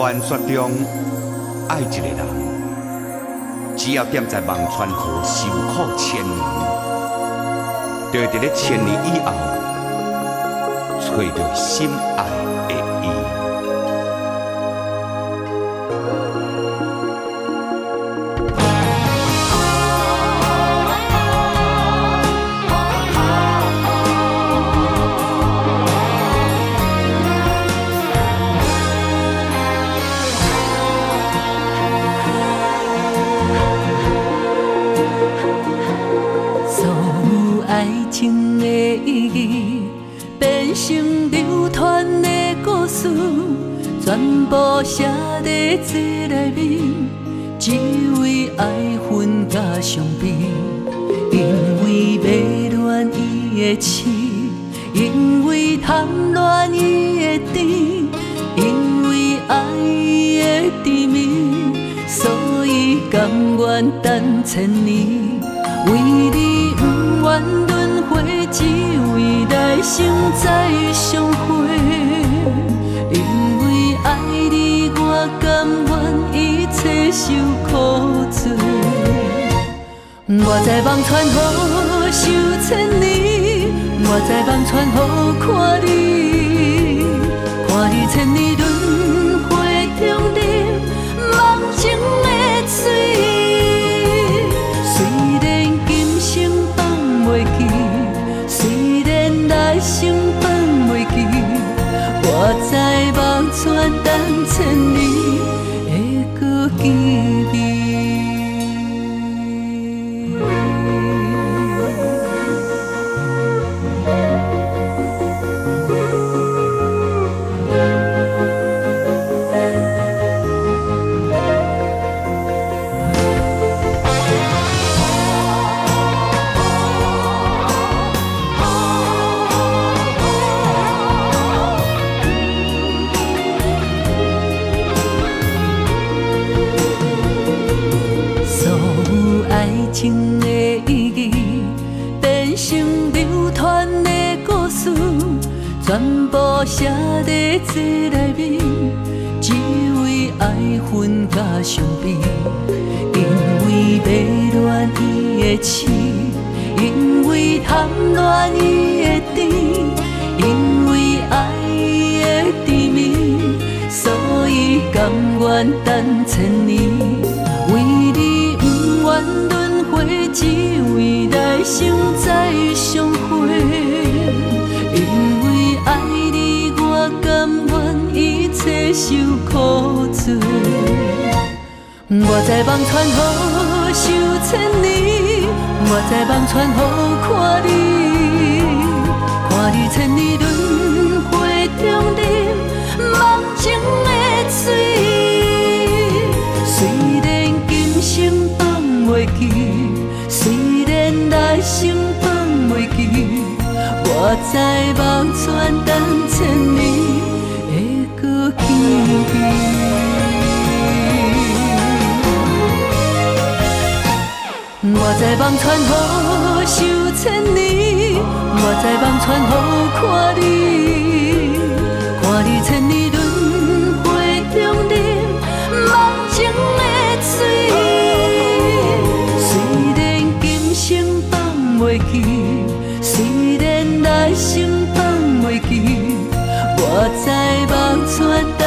传说中，爱一个人，只要踮在忘川河受苦千年，就伫咧千年以后，找到心爱的伊。变成流传的故事，全部写在字内面，只为爱恨甲伤悲。因为迷恋伊的痴，因为贪恋伊的甜，因为爱伊的甜蜜，所以甘愿等千年。为你不愿，只为来生再相会。因为爱你我甘愿一切受苦罪，我在望穿河受千年，我在望穿河看你，虽然内心放袂记，我在望穿等千里的孤寂。全部。写在字内面，只为爱恨甲伤悲。因为迷恋伊的痴，因为贪恋伊的甜，因为爱伊的甜蜜，所以甘愿等千年。为你不愿轮回，只为来生再相会。我在望穿河受千年，我在望穿河看你，看你千年轮回中忍梦情的水。虽然今生放袂记，虽然来生放袂记，我在望穿等千年。在望穿河受千年，我在望穿河看你，看你千年轮回中忍梦情的水。虽然今生放袂记，虽然来生放袂记，我在望穿。